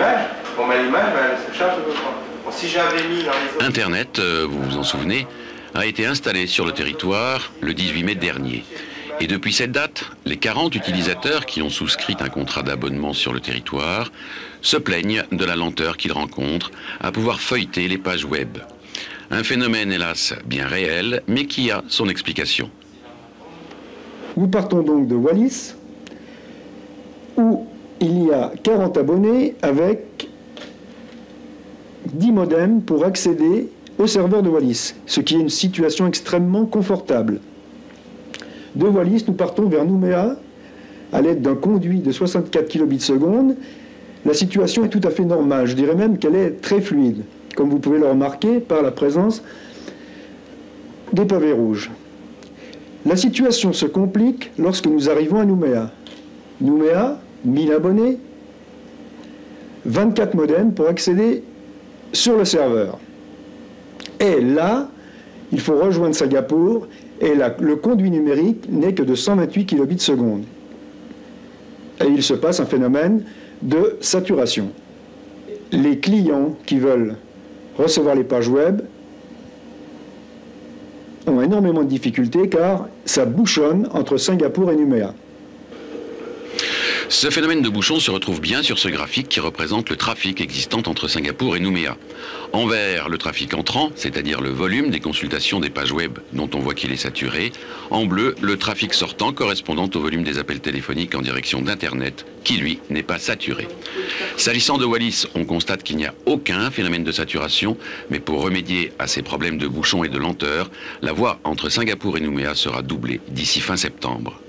L'image, bon bah l'image, bah, elle se charge de votre Bon, si j'avais mis dans les autres... Internet, euh, vous vous en souvenez, a été installé sur le territoire le 18 mai dernier. Et depuis cette date, les 40 utilisateurs qui ont souscrit un contrat d'abonnement sur le territoire se plaignent de la lenteur qu'ils rencontrent à pouvoir feuilleter les pages web. Un phénomène hélas bien réel, mais qui a son explication. Nous partons donc de Wallis, où il y a 40 abonnés avec 10 modems pour accéder au serveur de Wallis, ce qui est une situation extrêmement confortable. De Wallis, nous partons vers Nouméa à l'aide d'un conduit de 64 kilobits seconde. La situation est tout à fait normale, je dirais même qu'elle est très fluide, comme vous pouvez le remarquer par la présence des pavés rouges. La situation se complique lorsque nous arrivons à Nouméa. Nouméa, 1000 abonnés, 24 modems pour accéder sur le serveur. Et là, il faut rejoindre Singapour et le conduit numérique n'est que de 128 kilobits seconde. Et il se passe un phénomène de saturation. Les clients qui veulent recevoir les pages web ont énormément de difficultés car ça bouchonne entre Singapour et Nouméa. Ce phénomène de bouchon se retrouve bien sur ce graphique qui représente le trafic existant entre Singapour et Nouméa. En vert, le trafic entrant, c'est-à-dire le volume des consultations des pages web dont on voit qu'il est saturé. En bleu, le trafic sortant correspondant au volume des appels téléphoniques en direction d'Internet qui, lui, n'est pas saturé. S'agissant de Wallis, on constate qu'il n'y a aucun phénomène de saturation, mais pour remédier à ces problèmes de bouchon et de lenteur, la voie entre Singapour et Nouméa sera doublée d'ici fin septembre.